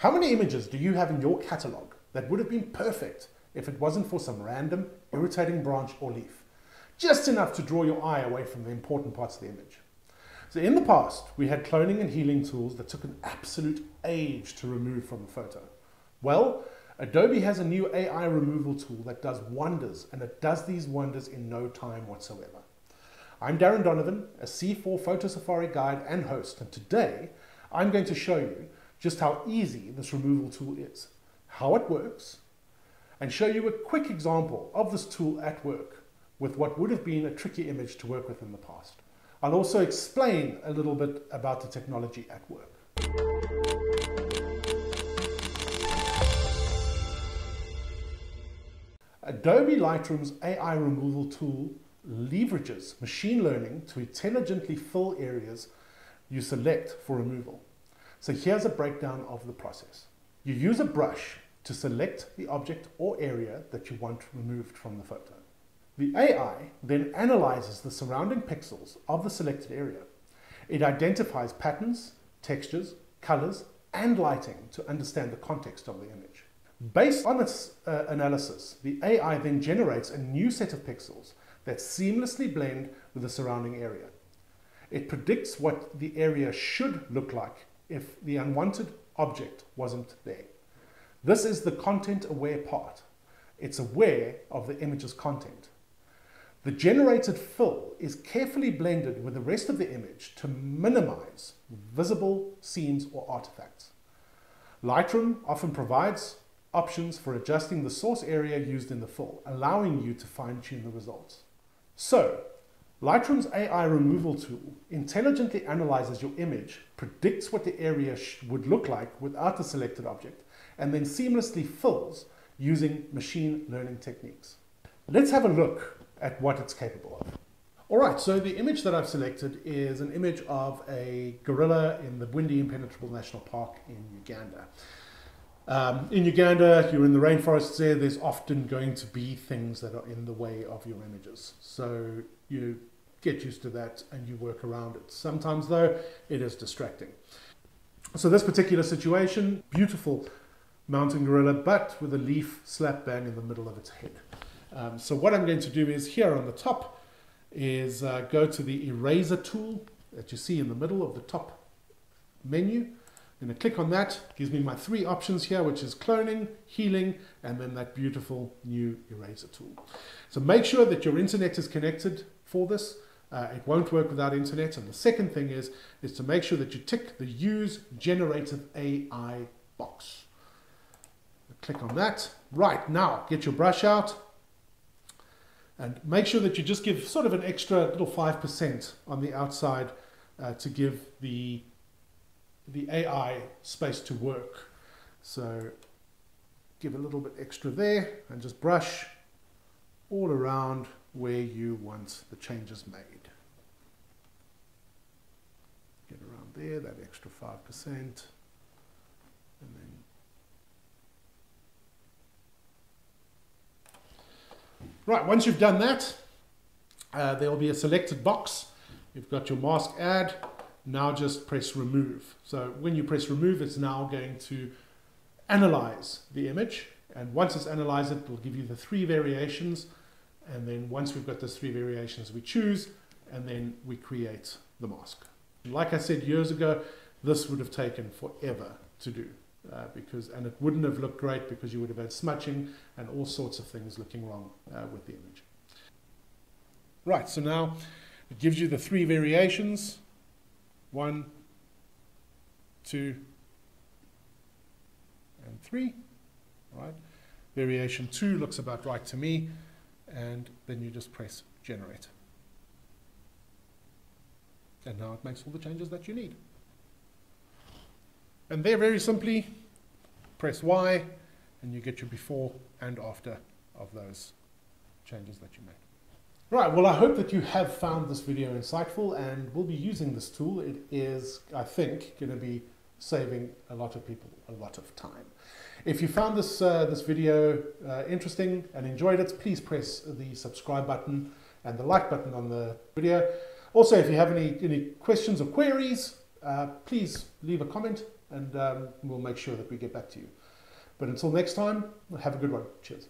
How many images do you have in your catalog that would have been perfect if it wasn't for some random, irritating branch or leaf? Just enough to draw your eye away from the important parts of the image. So in the past, we had cloning and healing tools that took an absolute age to remove from a photo. Well, Adobe has a new AI removal tool that does wonders, and it does these wonders in no time whatsoever. I'm Darren Donovan, a C4 Photo Safari guide and host, and today I'm going to show you just how easy this removal tool is, how it works, and show you a quick example of this tool at work with what would have been a tricky image to work with in the past. I'll also explain a little bit about the technology at work. Adobe Lightroom's AI removal tool leverages machine learning to intelligently fill areas you select for removal. So here's a breakdown of the process. You use a brush to select the object or area that you want removed from the photo. The AI then analyzes the surrounding pixels of the selected area. It identifies patterns, textures, colors, and lighting to understand the context of the image. Based on its uh, analysis, the AI then generates a new set of pixels that seamlessly blend with the surrounding area. It predicts what the area should look like if the unwanted object wasn't there. This is the content aware part. It's aware of the image's content. The generated fill is carefully blended with the rest of the image to minimize visible seams or artifacts. Lightroom often provides options for adjusting the source area used in the fill, allowing you to fine tune the results. So, Lightroom's AI removal tool intelligently analyzes your image, predicts what the area would look like without the selected object, and then seamlessly fills using machine learning techniques. Let's have a look at what it's capable of. All right, so the image that I've selected is an image of a gorilla in the Bwindi Impenetrable National Park in Uganda. Um, in Uganda, you're in the rainforests there, there's often going to be things that are in the way of your images. So you get used to that and you work around it. Sometimes, though, it is distracting. So this particular situation, beautiful mountain gorilla, but with a leaf slap bang in the middle of its head. Um, so what I'm going to do is here on the top is uh, go to the eraser tool that you see in the middle of the top menu. To click on that, gives me my three options here, which is cloning, healing, and then that beautiful new eraser tool. So make sure that your internet is connected for this. Uh, it won't work without internet. And the second thing is, is to make sure that you tick the use generative AI box. Click on that. Right, now get your brush out and make sure that you just give sort of an extra little 5% on the outside uh, to give the, the AI space to work. So give a little bit extra there and just brush all around where you want the changes made. Get around there, that extra 5%, and then Right, once you've done that, uh, there will be a selected box. You've got your mask add. Now just press remove. So when you press remove, it's now going to analyze the image. And once it's analyzed, it will give you the three variations. And then once we've got those three variations, we choose, and then we create the mask. Like I said years ago, this would have taken forever to do. Uh, because and it wouldn't have looked great because you would have had smudging and all sorts of things looking wrong uh, with the image. Right, so now it gives you the three variations. One, two, and three. Right. Variation two looks about right to me. And then you just press generate. And now it makes all the changes that you need. And there, very simply, press Y, and you get your before and after of those changes that you made. Right, well I hope that you have found this video insightful and we'll be using this tool. It is, I think, going to be saving a lot of people a lot of time. If you found this, uh, this video uh, interesting and enjoyed it, please press the subscribe button and the like button on the video. Also, if you have any, any questions or queries, uh, please leave a comment and um, we'll make sure that we get back to you. But until next time, have a good one. Cheers.